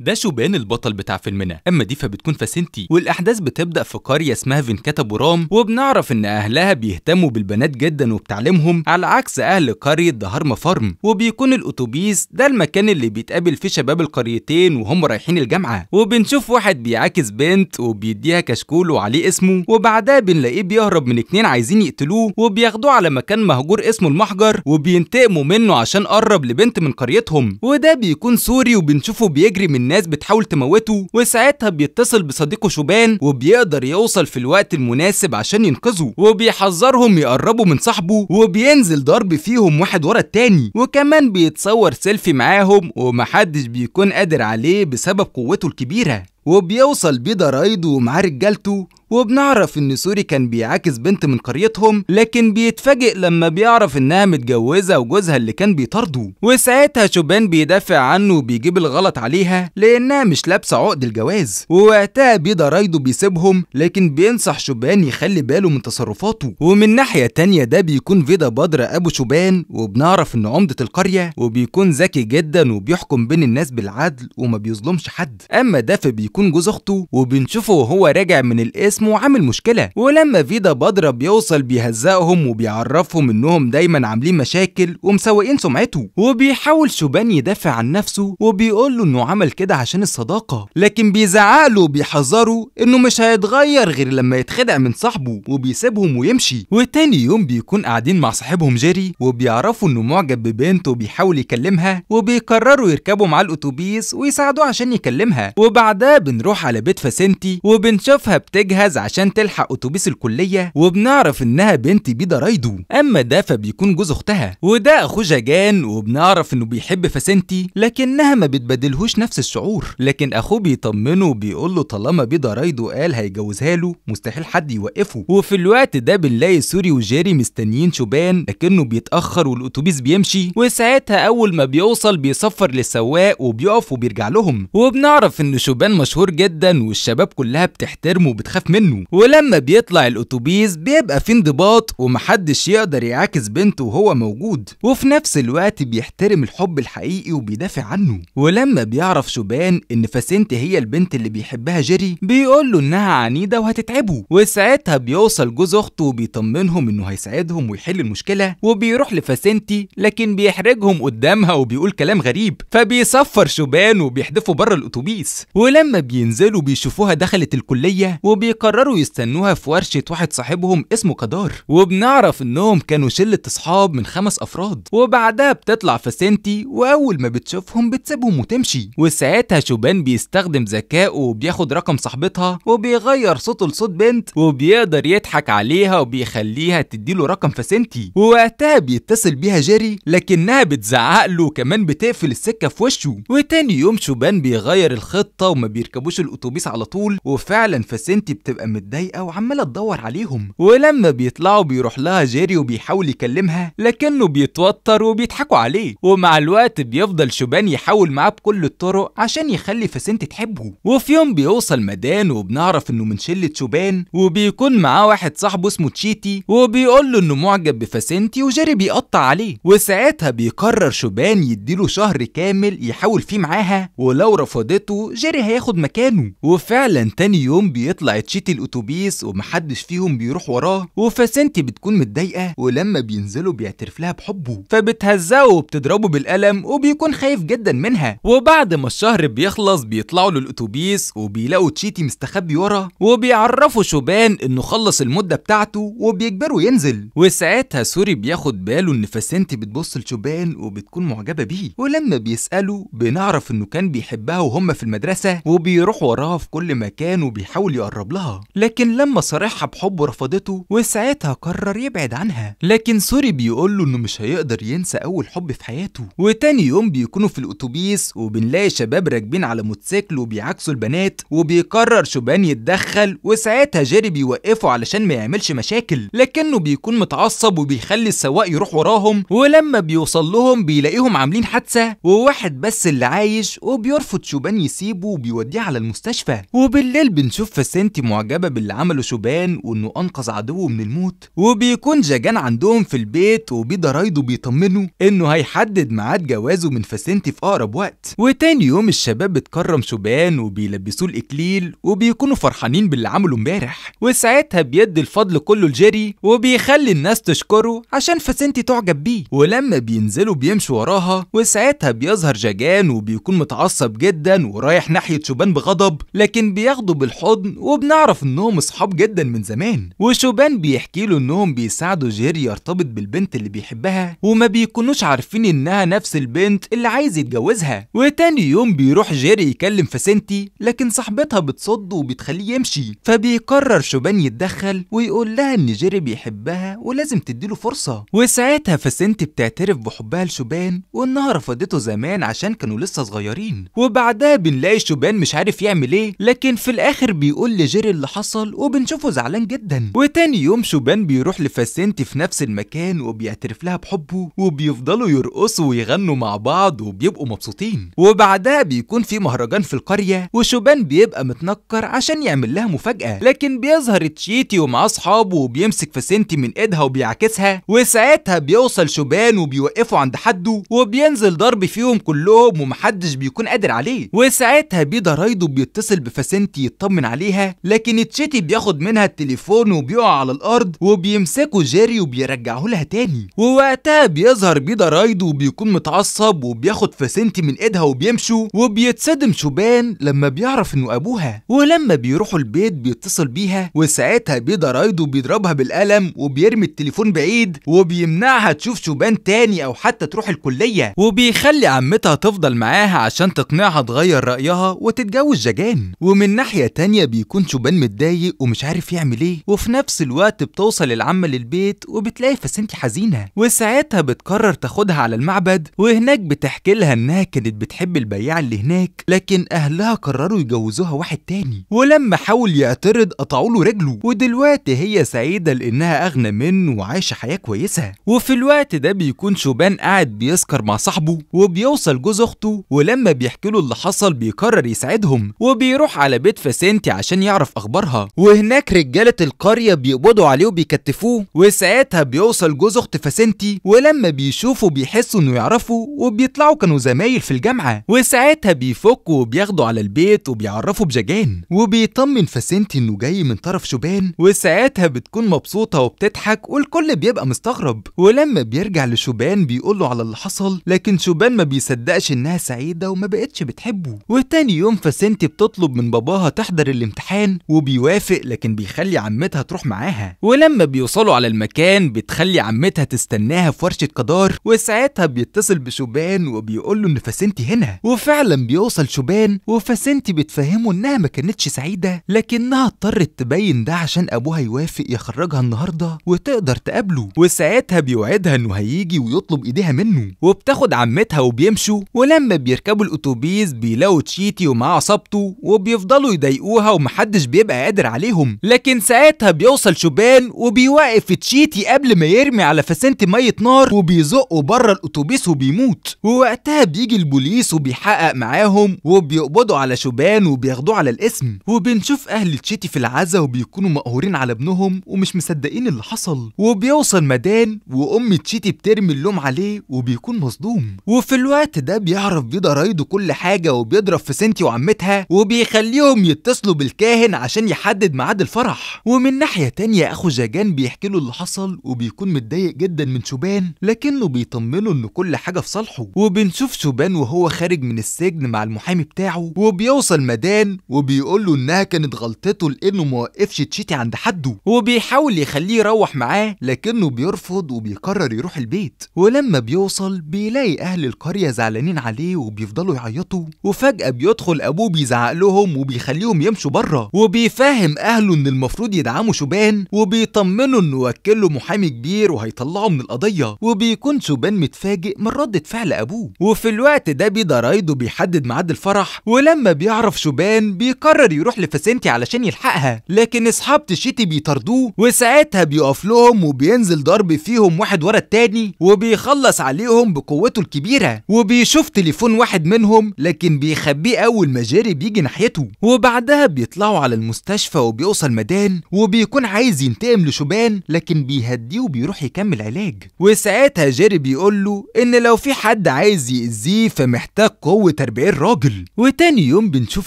ده شوبان البطل بتاع فيلمنا. أما دي فبتكون فاسنتي. والأحداث بتبدأ في قرية اسمها فينكاتا بورام وبنعرف إن أهلها بيهتموا بالبنات جدا وبتعليمهم على عكس أهل قرية دهارما فارم. وبيكون الأتوبيس ده المكان اللي بيتقابل فيه شباب القريتين وهم رايحين الجامعة. وبنشوف واحد بيعاكس بنت وبيديها كشكول وعليه اسمه وبعدها بنلاقيه بيهرب من اتنين عايزين يقتلوه وبياخدوه على مكان مهجور اسمه المحجر وبينتقموا منه عشان قرب لبنت من قريتهم. وده بيكون سوري وبنشوفه بيجري من الناس بتحاول تموته وساعتها بيتصل بصديقه شوبان وبيقدر يوصل في الوقت المناسب عشان ينقذه. وبيحذرهم يقربوا من صاحبه وبينزل ضرب فيهم واحد ورا التاني وكمان بيتصور سيلفي معاهم ومحدش بيكون قادر عليه بسبب قوته الكبيرة. وبيوصل بيدا رايدو ومعاه رجالته وبنعرف إن سوري كان بيعاكس بنت من قريتهم لكن بيتفاجئ لما بيعرف إنها متجوزة وجوزها اللي كان بيطارده وساعتها شوبان بيدافع عنه وبيجيب الغلط عليها لأنها مش لابسة عقد الجواز. ووقتها بيدا رايدو بيسيبهم لكن بينصح شوبان يخلي باله من تصرفاته. ومن ناحية تانية ده بيكون فيدا بدر أبو شوبان وبنعرف انه عمدة القرية وبيكون ذكي جدا وبيحكم بين الناس بالعدل وما بيظلمش حد. أما ده فبيكون جوز أخته وبنشوفه وهو راجع من القسم وعامل مشكلة. ولما فيدا بدر بيوصل بيهزقهم وبيعرفهم إنهم دايما عاملين مشاكل ومسوقين سمعته. وبيحاول شوبان يدافع عن نفسه وبيقول له إنه عمل كده عشان الصداقة. لكن بيزعق له وبيحذره إنه مش هيتغير غير لما يتخدع من صاحبه وبيسيبهم ويمشي. وتاني يوم بيكون قاعدين مع صاحبهم جيري وبيعرفوا إنه معجب ببنت وبيحاول يكلمها وبيقرروا يركبوا معاه الأتوبيس ويساعدوه عشان يكلمها. وبعدها بنروح على بيت فاسنتي وبنشوفها بتجهز عشان تلحق أتوبيس الكلية وبنعرف إنها بنت بيدا رايدو. أما ده فبيكون جوز أختها. وده أخوه جاجان وبنعرف إنه بيحب فاسنتي لكنها ما بتبادلهوش نفس الشعور. لكن أخوه بيطمنه وبيقول له طالما بيدا رايدو قال هيجوزها له مستحيل حد يوقفه. وفي الوقت ده بنلاقي سوري وجيري مستنيين شوبان لكنه بيتأخر والأتوبيس بيمشي. وساعتها أول ما بيوصل بيصفر للسواق وبيقف وبيرجع لهم. وبنعرف إن شوبان مشهور جدا والشباب كلها بتحترمه وبتخاف منه. ولما بيطلع الأتوبيس بيبقى في انضباط ومحدش يقدر يعاكس بنت وهو موجود. وفي نفس الوقت بيحترم الحب الحقيقي وبيدافع عنه. ولما بيعرف شوبان إن فاسنتي هي البنت اللي بيحبها جيري بيقول له إنها عنيدة وهتتعبه. وساعتها بيوصل جوز أخته وبيطمنهم إنه هيساعدهم ويحل المشكلة وبيروح لفاسنتي لكن بيحرجهم قدامها وبيقول كلام غريب. فبيصفر شوبان وبيحدفوا بره الأتوبيس. ولما بينزلوا بيشوفوها دخلت الكلية وبيقرروا يستنوها في ورشة واحد صاحبهم اسمه كدار. وبنعرف إنهم كانوا شلة أصحاب من خمس أفراد. وبعدها بتطلع فاسنتي وأول ما بتشوفهم بتسيبهم وتمشي. وساعتها شوبان بيستخدم ذكائه وبياخد رقم صاحبتها وبيغير صوته لصوت بنت وبيقدر يضحك عليها وبيخليها تديله رقم فاسنتي ووقتها بيتصل بيها جيري لكنها بتزعق له وكمان بتقفل السكة في وشه. وتاني يوم شوبان بيغير الخطة وما بيركبوش الأتوبيس على طول. وفعلا فاسنتي بتبقى متضايقة وعمالة تدور عليهم. ولما بيطلعوا بيروح لها جيري وبيحاول يكلمها لكنه بيتوتر وبيضحكوا عليه. ومع الوقت بيفضل شوبان يحاول معاه بكل الطرق عشان يخلي فاسنتي تحبه. وفي يوم بيوصل مدان وبنعرف إنه من شلة شوبان وبيكون معاه واحد صاحبه اسمه تشيتي وبيقول له إنه معجب بفاسنتي وجيري بيقطع عليه. وساعتها بيقرر شوبان يديله شهر كامل يحاول فيه معاها ولو رفضته جيري هياخد مكانه. وفعلا تاني يوم بيطلع تشيتي الأتوبيس ومحدش فيهم بيروح وراه وفاسنتي بتكون متضايقة ولما بينزلوا بيعترف لها بحبه. فبتهزقه وبتضربه بالقلم وبيكون خايف جدا منها. وبعد ما الشهر بيخلص بيطلعوا للأتوبيس وبيلاقوا تشيتي مستخبي ورا وبيعرفوا شوبان إنه خلص المدة بتاعته وبيجبره ينزل. وساعتها سوري بياخد باله إن فاسنتي بتبص لشوبان وبتكون معجبة بيه. ولما بيسأله بنعرف إنه كان بيحبها وهم في المدرسة وبيروح وراها في كل مكان وبيحاول يقرب لها. لكن لما صارحها بحبه رفضته وساعتها قرر يبعد عنها. لكن سوري بيقول له إنه مش هيقدر ينسى أول حب في حياته. وتاني يوم بيكونوا في الأتوبيس وبنلاقي شباب راكبين على موتوسيكل وبيعاكسوا البنات وبيقرر شوبان يتدخل وساعتها جيري بيوقفه علشان ما يعملش مشاكل. لكنه بيكون متعصب وبيخلي السواق يروح وراهم ولما بيوصل لهم بيلاقيهم عاملين حادثة. وواحد بس اللي عايش وبيرفض شوبان يسيبه وبيوديه على المستشفى. وبالليل بنشوف فاسنتي معجبة معجبة باللي عمله شوبان وإنه أنقذ عدوه من الموت. وبيكون جاجان عندهم في البيت وبيدا رايدو بيطمنوا إنه هيحدد ميعاد جوازه من فاسنتي في أقرب وقت. وتاني يوم الشباب بتكرم شوبان وبيلبسوه الإكليل وبيكونوا فرحانين باللي عمله امبارح. وساعتها بيدي الفضل كله لجيري وبيخلي الناس تشكره عشان فاسنتي تعجب بيه. ولما بينزلوا بيمشوا وراها وساعتها بيظهر جاجان وبيكون متعصب جدا ورايح ناحية شوبان بغضب لكن بياخده بالحضن وبنعرف انهم اصحاب جدا من زمان. وشوبان بيحكي له انهم بيساعدوا جيري يرتبط بالبنت اللي بيحبها وما بيكونوش عارفين إنها نفس البنت اللي عايز يتجوزها. وتاني يوم بيروح جيري يكلم فاسنتي لكن صاحبتها بتصد وبتخليه يمشي. فبيقرر شوبان يتدخل ويقول لها إن جيري بيحبها ولازم تديله فرصة. وساعتها فاسنتي بتعترف بحبها لشوبان وإنها رفضته زمان عشان كانوا لسه صغيرين. وبعدها بنلاقي شوبان مش عارف يعمل إيه لكن في الآخر بيقول لجيري اللي حصل وبنشوفه زعلان جدا. وتاني يوم شوبان بيروح لفاسنتي في نفس المكان وبيعترف لها بحبه وبيفضلوا يرقصوا ويغنوا مع بعض وبيبقوا مبسوطين. وبعدها بيكون في مهرجان في القرية وشوبان بيبقى متنكر عشان يعمل لها مفاجأة. لكن بيظهر تشيتي ومعاه أصحابه وبيمسك فاسنتي من إيدها وبيعكسها وساعتها بيوصل شوبان وبيوقفوا عند حده وبينزل ضرب فيهم كلهم ومحدش بيكون قادر عليه. وساعتها بيدا رايدو بيتصل بفاسنتي يطمن عليها لكن تشيتي بياخد منها التليفون وبيقع على الأرض وبيمسكوا جيري وبيرجعه لها تاني. ووقتها بيظهر بيدا رايدو وبيكون متعصب وبياخد فاسنتي من إيدها وبيمشوا وبيتصدم شوبان لما بيعرف إنه أبوها. ولما بيروحوا البيت بيتصل بيها وساعتها بيدا رايدو بيضربها بالقلم وبيرمي التليفون بعيد وبيمنعها تشوف شوبان تاني أو حتى تروح الكلية. وبيخلي عمتها تفضل معاها عشان تقنعها تغير رأيها وتتجوز جاجان ومن ناحية تانية بيكون شوبان متضايق ومش عارف يعمل إيه وفي نفس الوقت بتوصل العمة للبيت وبتلاقي فاسنتي حزينة. وساعتها بتقرر تاخدها على المعبد وهناك بتحكي لها إنها كانت بتحب البياع اللي هناك لكن أهلها قرروا يجوزوها واحد تاني. ولما حاول يعترض قطعوا له رجله. ودلوقتي هي سعيدة لإنها أغنى منه وعايشة حياة كويسة. وفي الوقت ده بيكون شوبان قاعد بيسكر مع صاحبه وبيوصل جوز أخته ولما بيحكي له اللي حصل بيقرر يساعدهم وبيروح على بيت فاسنتي عشان يعرف أخبارها. وهناك رجالة القرية بيقبضوا عليه وبيكتفوه وساعتها بيوصل جوز أخت فاسنتي ولما بيشوفوا بيحسوا إنه يعرفوا وبيطلعوا كانوا زمايل في الجامعة. وساعتها بيفكوا وبياخدوا على البيت وبيعرفوا بجاجان. وبيطمن فاسنتي إنه جاي من طرف شوبان. وساعتها بتكون مبسوطة وبتضحك والكل بيبقى مستغرب. ولما بيرجع لشوبان بيقول له على اللي حصل لكن شوبان ما بيصدقش إنها سعيدة وما بقتش بتحبه. وتاني يوم فاسنتي بتطلب من باباها تحضر الامتحان وبيوافق لكن بيخلي عمتها تروح معاها. ولما بيوصلوا على المكان بتخلي عمتها تستناها في ورشة قدار وساعتها بيتصل بشوبان وبيقول له إن فاسنتي هنا. وفعلا بيوصل شوبان وفاسنتي بتفهمه إنها ما كانتش سعيدة لكنها اضطرت تبين ده عشان أبوها يوافق يخرجها النهارده وتقدر تقابله. وساعتها بيوعدها إنه هيجي ويطلب إيديها منه. وبتاخد عمتها وبيمشوا. ولما بيركبوا الأتوبيس بيلاقوا تشيتي ومعاه عصابته وبيفضلوا يضايقوها ومحدش بيبقى قادر عليهم. لكن ساعتها بيوصل شوبان وبيوقف تشيتي قبل ما يرمي على فاسنتي مية نار وبيزقه بره الأتوبيس وبيموت. ووقتها بيجي البوليس وبيحقق معاهم وبيقبضوا على شوبان وبياخدوه على الاسم. وبنشوف أهل تشيتي في العزا وبيكونوا مقهورين على ابنهم ومش مصدقين اللي حصل. وبيوصل مدان وأم تشيتي بترمي اللوم عليه وبيكون مصدوم. وفي الوقت ده بيعرف بيضا رايدو كل حاجة وبيضرب في سنتي وعمتها وبيخليهم يتصلوا بالكاهن عشان يحدد ميعاد الفرح. ومن ناحية تانية أخو جاجان بيحكي له اللي حصل وبيكون متضايق جدا من شوبان لكنه بيطمنه ان كل حاجة في صالحه. وبنشوف شوبان وهو خارج من السجن مع المحامي بتاعه وبيوصل مدان وبيقول له إنها كانت غلطته لأنه ما وقفش تشيتي عند حده. وبيحاول يخليه يروح معاه لكنه بيرفض وبيقرر يروح البيت. ولما بيوصل بيلاقي أهل القرية زعلانين عليه وبيفضلوا يعيطوا. وفجأة بيدخل أبوه بيزعق لهم وبيخليهم يمشوا بره. وبيفهم أهله إن المفروض يدعموا شوبان وبيطمنوا إنه وكل له محامي كبير وهيطلعه من القضية وبيكون شوبان متفاجئ من ردة فعل أبوه. وفي الوقت ده بيدا رايدو بيحدد ميعاد الفرح ولما بيعرف شوبان بيقرر يروح لفاسنتي علشان يلحقها. لكن أصحاب تشيتي بيطاردوه وساعتها بيقف لهم وبينزل ضرب فيهم واحد ورا التاني وبيخلص عليهم بقوته الكبيرة. وبيشوف تليفون واحد منهم لكن بيخبيه أول ما جيري بيجي ناحيته. وبعدها بيطلعوا على المستشفى وبيوصل مدان وبيكون عايز ينتقم لشوبان لكن بيهديه وبيروح يكمل علاج. وساعتها جيري بيقول له إن لو في حد عايز يأذيه فمحتاج قوة 40 راجل وتاني يوم بنشوف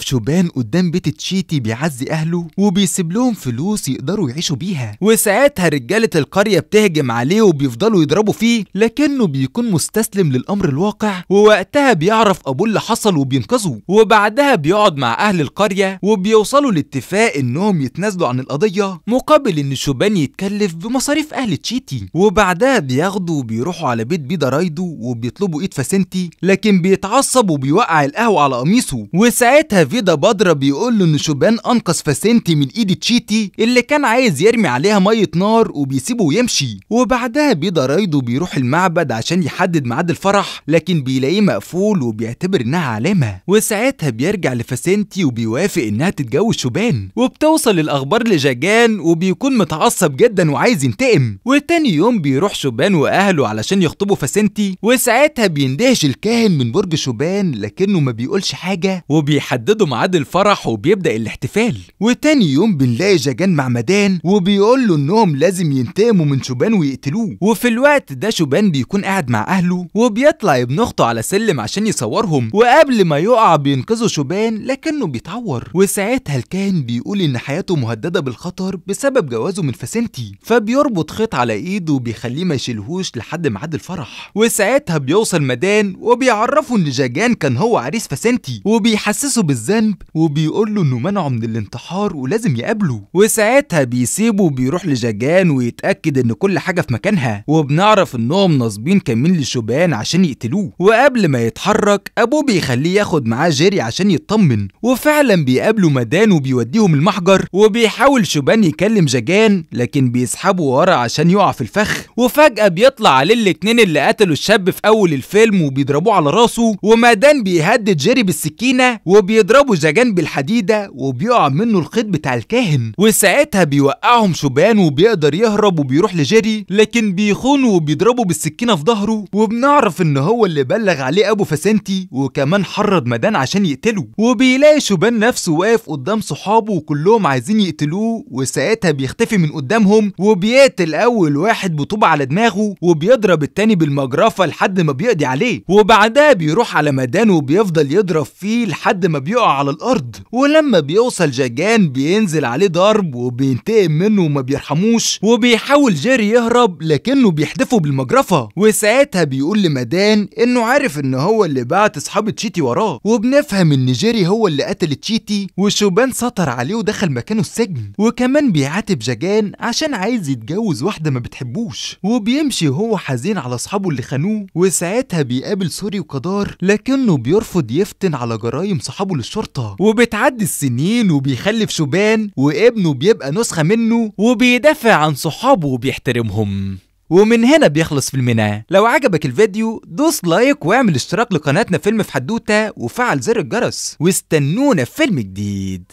شوبان قدام بيت تشيتي بيعزي أهله وبيسيب لهم فلوس يقدروا يعيشوا بيها. وساعتها رجالة القرية بتهجم عليه وبيفضلوا يضربوا فيه لكنه بيكون مستسلم للأمر الواقع. ووقتها بيعرف أبوه اللي حصل وبينقذه. وبعدها بيقعد مع أهل القرية وبيوصلوا لاتفاق انهم يتنازلوا عن القضية مقابل إن شوبان يتكلف بمصاريف أهل تشيتي. وبعدها بياخدوا وبيروحوا على بيت بيدا رايدو وبيطلبوا إيد فاسنتي لكن بيتعصب وبيوقع القهوة على قميصه. وساعتها فيدا بادرا بيقول له إن شوبان أنقذ فاسنتي من إيد تشيتي اللي كان عايز يرمي عليها مية نار وبيسيبه ويمشي. وبعدها بيدا رايدو بيروح المعبد عشان يحدد ميعاد الفرح لكن بيلاقيه مقفول وبيعتبر إنها علامة. وساعتها بيرجع لفاسنتي وبيوافق إنها تتجوز شوبان. وبتوصل الاخبار لجاجان وبيكون متعصب جدا وعايز ينتقم. وتاني يوم بيروح شوبان وأهله علشان يخطبوا فاسنتي. وساعتها بيندهش الكاهن من برج شوبان لكنه ما بيقولش حاجة. وبيحددوا ميعاد الفرح وبيبدأ الاحتفال. وتاني يوم بنلاقي جاجان مع مدان وبيقول له إنهم لازم ينتقموا من شوبان ويقتلوه. وفي الوقت ده شوبان بيكون قاعد مع أهله وبيطلع ابن أخته على سلم عشان يصورهم. وقبل ما يقع بينقذوا شوبان لكنه بيتعور. وساعتها الكاهن بيقول إن حياته مهددة بالخطر بسبب جوازه من فاسنتي فبيربط خيط على إيده وبيخليه ما يشيلهوش لحد ميعاد الفرح. وساعتها بيوصل مدان وبيعرفه إن جاجان كان هو عريس فاسنتي وبيحسسه بالذنب وبيقول له إنه منعه من الانتحار ولازم يقابله. وساعتها بيسيبه وبيروح لجاجان ويتأكد إن كل حاجة في مكانها وبنعرف إنهم ناصبين كمين لشوبان عشان يقتلوه. وقبل ما يتحرك أبوه بيخليه ياخد معاه جيري عشان يطمن. وفعلا بيقابلوا مدان وبيوديهم المحجر وبيحاول شوبان يكلم جاجان لكن بيسحبه ورا عشان يقع في الفخ. وفجأة بيطلع عليه الاتنين اللي قتلوا الشاب في أول الفيلم وبيضربوه على راسه. ومدان بيهدد جيري بالسكينة وبيضربوا جاجان بالحديدة وبيقع منه الخيط بتاع الكاهن. وساعتها بيوقعهم شوبان وبيقدر يهرب وبيروح لجيري لكن بيخونه وبيضربه بالسكينة في ظهره. وبنعرف إن هو اللي بلغ عليه أبو فاسنتي وكمان حرض مدان عشان يقتله. وبيلاقي شوبان نفسه واقف قدام صحابه وكلهم عايزين يقتلوه وساعتها بيختفي من قدامهم وبيقتل أول واحد بطوبة على دماغه وبيضرب التاني بالمجرفة لحد ما بيقضي عليه. وبعدها بيروح على مدان وبيفضل يضرب فيه لحد ما بيقع على الأرض. ولما بيوصل جاجان بينزل عليه ضرب وبينتقم منه وما بيرحموش وبيحاول جيري يهرب لكنه بيحدفه بالمجرفة. وساعتها بيقول لمدان إنه عارف إن هو اللي بعت أصحاب تشيتي وراه. وبنفهم إن جيري هو اللي قتل تشيتي وشوبان ستر عليه ودخل مكانه السجن. وكمان بيعاتب جاجان عشان عايز يتجوز واحدة ما بتحبوش. وبيمشي وهو حزين على أصحابه اللي خانوه. وساعتها بيقابل سوري وقدار. لكنه بيرفض يفتن على جرايم صحابه للشرطة. وبتعدي السنين وبيخلف شوبان. وابنه بيبقى نسخة منه. وبيدافع عن صحابه وبيحترمهم. ومن هنا بيخلص فيلمنا لو عجبك الفيديو دوس لايك واعمل اشتراك لقناتنا فيلم في حدوتة. وفعل زر الجرس. واستنونا في فيلم جديد.